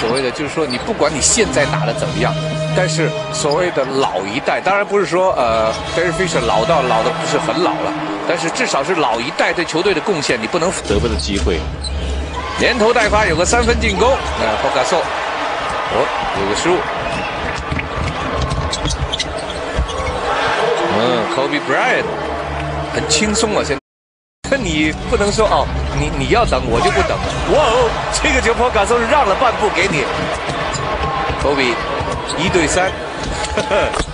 所谓的就是说，你不管你现在打的怎么样，但是所谓的老一代，当然不是说呃 d e r r y Fisher 老到老的不是很老了，但是至少是老一代对球队的贡献，你不能得分的机会。连投带发有个三分进攻，那 p o g a s o 哦，有个失误。嗯，Kobe Bryant 很轻松啊，现在你不能说哦，你你要等我就不等了。哇哦，这个球 p o g a s 让了半步给你，Kobe 一对三。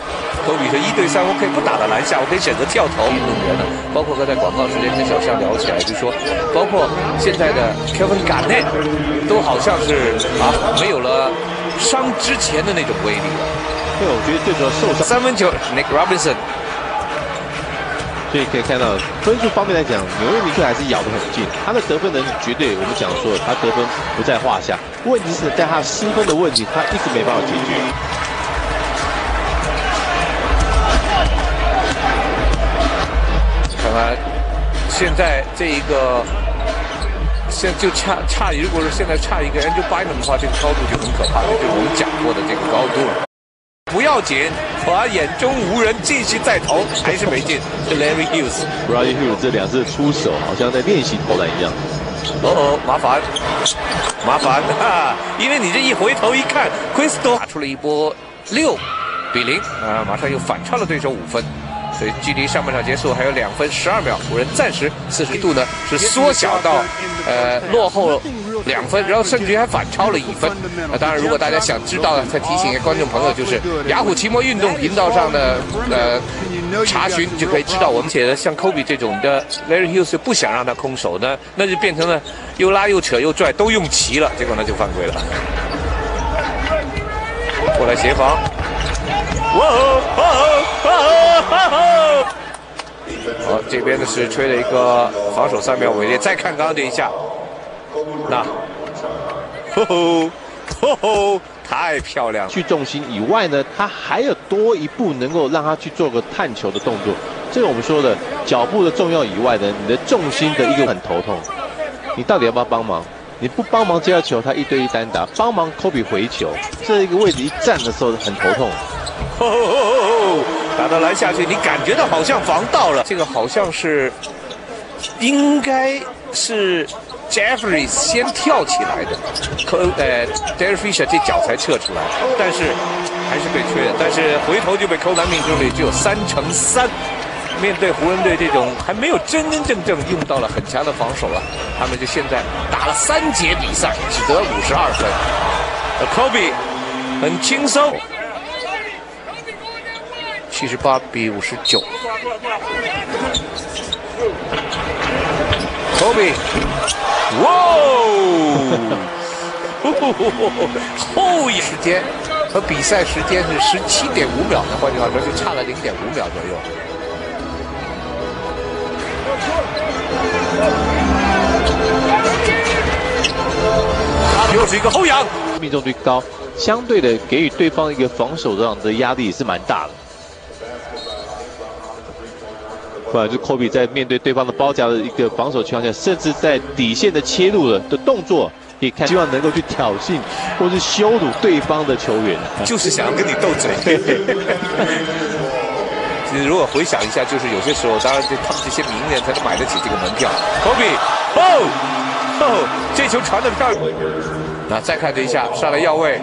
科比说：“一对三，我可以不打到篮下，我可以选择跳投。运动员呢，包括刚才广告时间跟小夏聊起来，就说，包括现在的 Kevin Garnett 都好像是啊，没有了伤之前的那种威力了。对，我觉得最主要受伤。三分球，Nick Robinson。所以可以看到分数方面来讲，纽约尼克还是咬得很近。他的得分能力绝对，我们讲说他得分不在话下。问题是在他失分的问题，他一直没办法解决。”啊，现在这一个，现就差差，如果是现在差一个 Andrew Bynum 的话，这个高度就很可怕了，就我们讲过的这个高度了。不要紧，我眼中无人，继续再投，还是没进。是 Larry Hughes，Larry Hughes 这两次出手好像在练习投篮一样。哦哦，麻烦，麻烦哈，因为你这一回头一看，Crystal 打出了一波六比零啊，马上又反超了对手五分。所以距离上半场结束还有两分十二秒，湖人暂时四十度呢是缩小到呃落后两分，然后甚至还反超了一分。那当然，如果大家想知道，再提醒一下观众朋友，就是雅虎奇摩运动频道上的呃查询就可以知道。我们写的像科比这种的，Larry Hughes 不想让他空手呢，那就变成了又拉又扯又拽都用齐了，结果那就犯规了。过来协防。哇哦哇哦哇哦！好，这边呢是吹了一个防守三秒违例。再看刚刚这一下，那，吼吼吼吼，太漂亮！去重心以外呢，他还有多一步能够让他去做个探球的动作。这个我们说的脚步的重要以外呢，你的重心的一个很头痛。你到底要不要帮忙？你不帮忙接到球，他一对一单打；帮忙科比回球，这一个位置一站的时候很头痛。打到篮下去，你感觉到好像防到了。这个好像是，应该是 Jeffrey 先跳起来的，可呃 d e r r y Fisher 这脚才撤出来，但是还是被吹了。但是回头就被扣篮命中率只有三乘三。面对湖人队这种还没有真真正正用到了很强的防守啊，他们就现在打了三节比赛，只得五十二分。Kobe 很轻松。七十八比五十九，Kobe，哇，后一时间和比赛时间是十七点五秒，换句话说就差了零点五秒左右。又是一个后仰，命中率高，相对的给予对方一个防守上的压力也是蛮大的。或者就科比在面对对方的包夹的一个防守情况下，甚至在底线的切入的的动作，也看，希望能够去挑衅或是羞辱对方的球员，就是想要跟你斗嘴。其实如果回想一下，就是有些时候，当然就他们这些名人才能买得起这个门票。科比，哦，哦，这球传的漂亮。那再看这一下上来要位，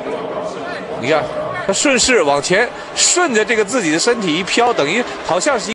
你看他顺势往前，顺着这个自己的身体一飘，等于好像是。